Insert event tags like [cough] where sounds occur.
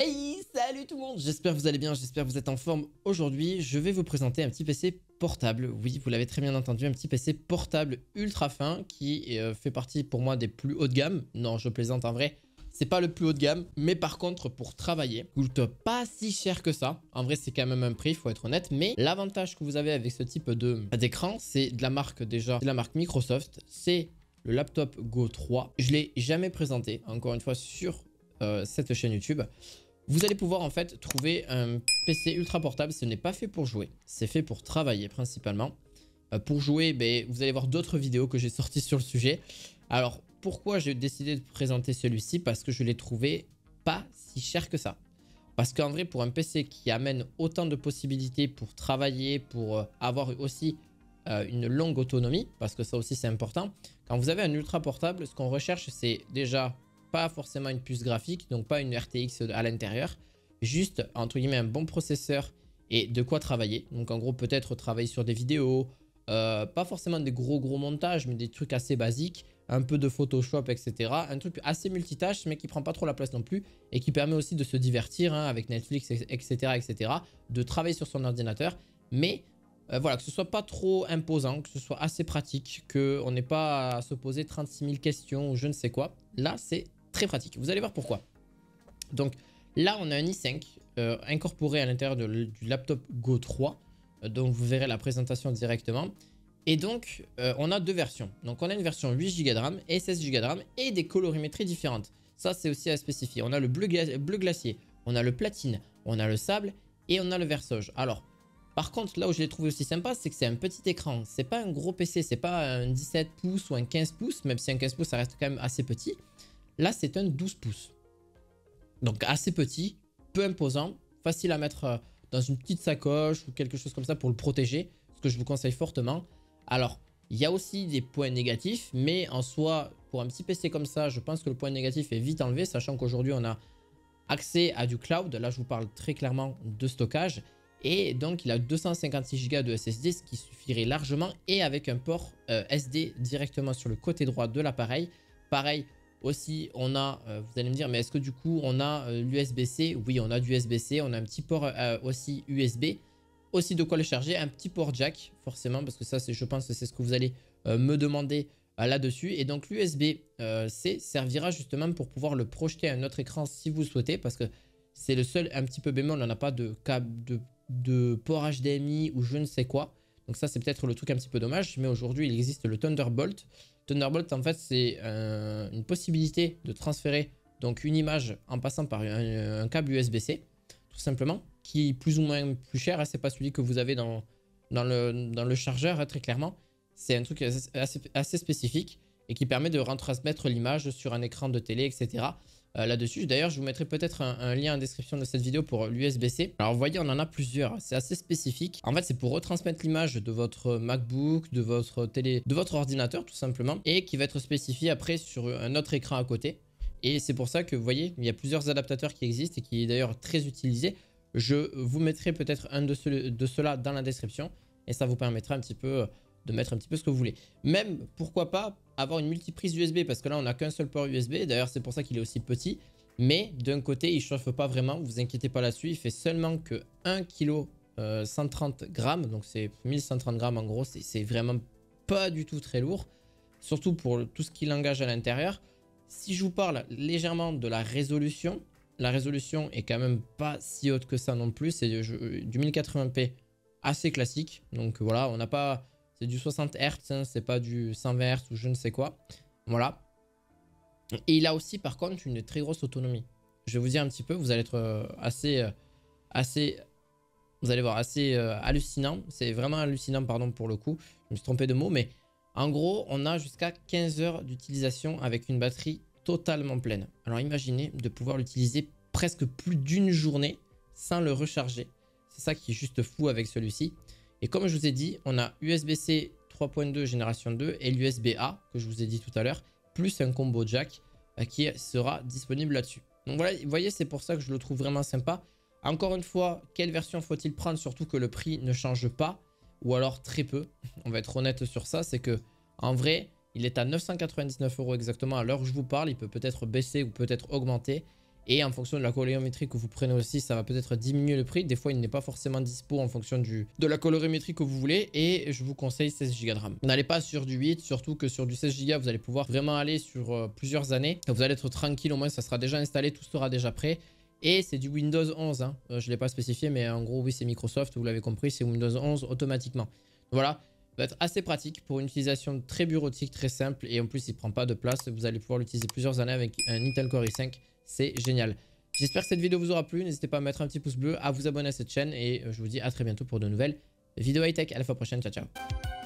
Hey, salut tout le monde J'espère que vous allez bien, j'espère que vous êtes en forme. Aujourd'hui, je vais vous présenter un petit PC portable. Oui, vous l'avez très bien entendu, un petit PC portable ultra fin qui euh, fait partie pour moi des plus hauts de gamme. Non, je plaisante en vrai. C'est pas le plus haut de gamme, mais par contre, pour travailler, coûte pas si cher que ça. En vrai, c'est quand même un prix, faut être honnête. Mais l'avantage que vous avez avec ce type d'écran, c'est de la marque déjà, de la marque Microsoft. C'est le laptop Go 3. Je l'ai jamais présenté, encore une fois, sur euh, cette chaîne YouTube vous allez pouvoir en fait trouver un PC ultra portable. Ce n'est pas fait pour jouer, c'est fait pour travailler principalement. Euh, pour jouer, ben, vous allez voir d'autres vidéos que j'ai sorties sur le sujet. Alors, pourquoi j'ai décidé de présenter celui-ci? Parce que je l'ai trouvé pas si cher que ça. Parce qu'en vrai, pour un PC qui amène autant de possibilités pour travailler, pour euh, avoir aussi euh, une longue autonomie, parce que ça aussi c'est important, quand vous avez un ultra portable, ce qu'on recherche, c'est déjà pas forcément une puce graphique, donc pas une RTX à l'intérieur. Juste, entre guillemets, un bon processeur et de quoi travailler. Donc en gros, peut-être travailler sur des vidéos, euh, pas forcément des gros gros montages, mais des trucs assez basiques, un peu de Photoshop, etc. Un truc assez multitâche, mais qui prend pas trop la place non plus, et qui permet aussi de se divertir hein, avec Netflix, etc., etc., de travailler sur son ordinateur, mais euh, voilà, que ce soit pas trop imposant, que ce soit assez pratique, qu'on n'ait pas à se poser 36 000 questions ou je ne sais quoi. Là, c'est Pratique. Vous allez voir pourquoi. Donc là, on a un i5 euh, incorporé à l'intérieur du laptop Go 3. Euh, donc vous verrez la présentation directement. Et donc, euh, on a deux versions. Donc on a une version 8 Go de RAM et 16 Go de RAM et des colorimétries différentes. Ça, c'est aussi à spécifier. On a le bleu, bleu glacier, on a le platine, on a le sable et on a le versoge. Alors, par contre, là où je l'ai trouvé aussi sympa, c'est que c'est un petit écran. C'est pas un gros PC, c'est pas un 17 pouces ou un 15 pouces, même si un 15 pouces, ça reste quand même assez petit. Là, c'est un 12 pouces. Donc assez petit, peu imposant, facile à mettre euh, dans une petite sacoche ou quelque chose comme ça pour le protéger, ce que je vous conseille fortement. Alors, il y a aussi des points négatifs, mais en soi, pour un petit PC comme ça, je pense que le point négatif est vite enlevé, sachant qu'aujourd'hui, on a accès à du cloud. Là, je vous parle très clairement de stockage. Et donc, il a 256 Go de SSD, ce qui suffirait largement, et avec un port euh, SD directement sur le côté droit de l'appareil. Pareil, aussi, on a, euh, vous allez me dire, mais est-ce que du coup, on a euh, l'USB-C Oui, on a du USB-C. On a un petit port euh, aussi USB. Aussi de quoi le charger. Un petit port jack, forcément, parce que ça, je pense que c'est ce que vous allez me demander là-dessus. Et donc, l'USB-C servira justement pour pouvoir le projeter à un autre écran si vous le souhaitez, parce que c'est le seul un petit peu bémol. On n'a pas de câble de, de port HDMI ou je ne sais quoi. Donc ça, c'est peut-être le truc un petit peu dommage. Mais aujourd'hui, il existe le Thunderbolt. Thunderbolt, en fait, c'est euh, une possibilité de transférer donc une image en passant par un, câble USB-C, tout simplement, qui est plus ou moins plus cher. Hein, c'est pas celui que vous avez dans, dans, le, dans le chargeur, hein, très clairement. C'est un truc assez, spécifique et qui permet de retransmettre l'image sur un écran de télé, etc. Euh, là-dessus. D'ailleurs, je vous mettrai peut-être un, lien en description de cette vidéo pour l'USB-C. Alors, vous voyez, on en a plusieurs. C'est assez spécifique. En fait, c'est pour retransmettre l'image de votre MacBook, de votre télé, de votre ordinateur, tout simplement, et qui va être spécifié après sur un autre écran à côté. Et c'est pour ça que, vous voyez, il y a plusieurs adaptateurs qui existent et qui est d'ailleurs très utilisé. Je vous mettrai peut-être un de, de ceux-là dans la description et ça vous permettra un petit peu de mettre un petit peu ce que vous voulez. Même, pourquoi pas, avoir une multiprise USB, parce que là, on n'a qu'un seul port USB. D'ailleurs, c'est pour ça qu'il est aussi petit. Mais d'un côté, il chauffe pas vraiment, vous inquiétez pas là-dessus. Il fait seulement que 1 kg 130 grammes, donc c'est 1130 grammes en gros. C'est vraiment pas du tout très lourd, surtout pour tout ce qu'il engage à l'intérieur. Si je vous parle légèrement de la résolution, la résolution est quand même pas si haute que ça non plus. C'est du 1080p assez classique. Donc voilà, on n'a pas c'est du 60 Hz, hein, c'est pas du 120 Hz ou je ne sais quoi. Voilà. Et il a aussi par contre une très grosse autonomie. Je vais vous dire un petit peu, vous allez être euh, assez, euh, assez, vous allez voir, assez euh, hallucinant. C'est vraiment hallucinant, pardon pour le coup. Je me suis trompé de mot, mais en gros, on a jusqu'à 15 heures d'utilisation avec une batterie totalement pleine. Alors imaginez de pouvoir l'utiliser presque plus d'une journée sans le recharger. C'est ça qui est juste fou avec celui-ci. Et comme je vous ai dit, on a USB-C 3.2 génération 2 et l'USB-A que je vous ai dit tout à l'heure, plus un combo jack euh, qui sera disponible là-dessus. Donc voilà, vous voyez, c'est pour ça que je le trouve vraiment sympa. Encore une fois, quelle version faut-il prendre Surtout que le prix ne change pas, ou alors très peu. [laughs] On va être honnête sur ça, c'est que en vrai, il est à 999 euros exactement à l'heure où je vous parle. Il peut peut-être baisser ou peut-être augmenter. Et en fonction de la colorimétrie que vous prenez aussi, ça va peut-être diminuer le prix. Des fois, il n'est pas forcément dispo en fonction de la colorimétrie que vous voulez. Et je vous conseille 16 Go de RAM. N'allez pas sur du 8, surtout que sur du 16 Go, vous allez pouvoir vraiment aller sur euh, plusieurs années. Vous allez être tranquille, au moins ça sera déjà installé, tout sera déjà prêt. Et c'est du Windows 11, hein. Euh, je ne l'ai pas spécifié, mais en gros, oui, c'est Microsoft, vous l'avez compris, c'est Windows 11 automatiquement. Voilà, va être assez pratique pour une utilisation très bureautique, très simple, et en plus, il ne prend pas de place. Vous allez pouvoir l'utiliser plusieurs années avec un Intel Core i5, c'est génial. J'espère que cette vidéo vous aura plu. N'hésitez pas à mettre un petit pouce bleu, à vous abonner à cette chaîne et euh, je vous dis à très bientôt pour de nouvelles vidéos high-tech. À la fois prochaine. Ciao, ciao.